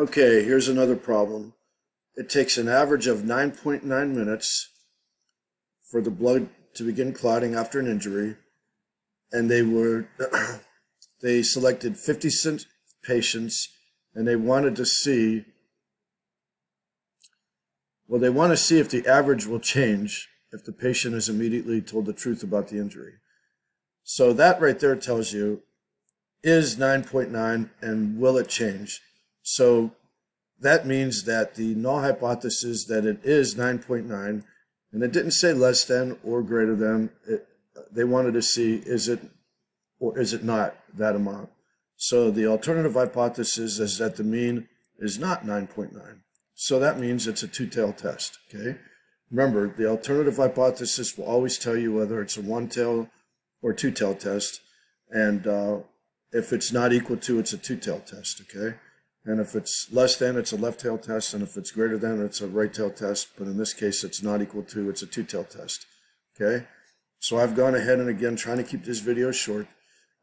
Okay, here's another problem. It takes an average of 9.9 minutes for the blood to begin clotting after an injury, and they were they selected 50 cent patients, and they wanted to see well, they want to see if the average will change if the patient is immediately told the truth about the injury. So that right there tells you is 9.9 and will it change? So that means that the null hypothesis that it is 9.9 and it didn't say less than or greater than it, they wanted to see is it or is it not that amount. So the alternative hypothesis is that the mean is not 9.9 so that means it's a two-tailed test okay? Remember the alternative hypothesis will always tell you whether it's a one-tail or two-tail test and uh, if it's not equal to it's a two-tail test okay and if it's less than, it's a left tail test. And if it's greater than, it's a right tail test. But in this case, it's not equal to, it's a two tail test. Okay. So I've gone ahead and again, trying to keep this video short.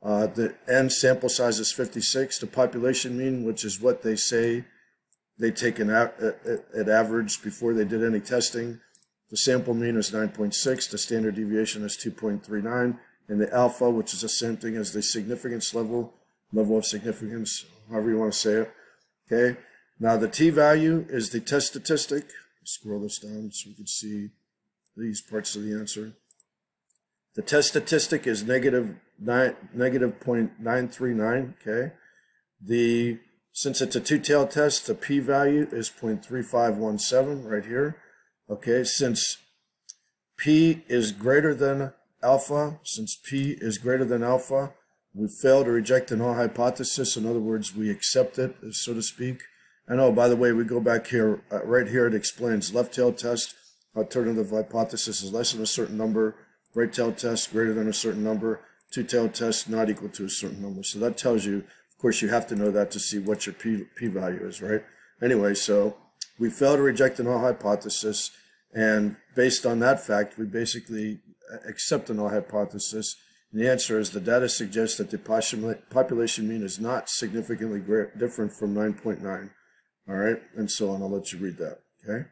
Uh, the N sample size is 56. The population mean, which is what they say they take an at, at average before they did any testing. The sample mean is 9.6. The standard deviation is 2.39. And the alpha, which is the same thing as the significance level, level of significance, however you want to say it, Okay, now the t-value is the test statistic. Scroll this down so we can see these parts of the answer. The test statistic is negative nine, negative 0.939, okay? The, since it's a two-tailed test, the p-value is 0.3517 right here. Okay, since p is greater than alpha, since p is greater than alpha, we fail to reject the null hypothesis. In other words, we accept it, so to speak. And oh, by the way, we go back here, uh, right here, it explains left tail test, alternative hypothesis is less than a certain number, right tail test greater than a certain number, two tail test not equal to a certain number. So that tells you, of course, you have to know that to see what your p, p value is, right? Anyway, so we fail to reject the null hypothesis. And based on that fact, we basically accept the null hypothesis and the answer is the data suggests that the population mean is not significantly different from 9.9. All right, and so on. I'll let you read that. Okay.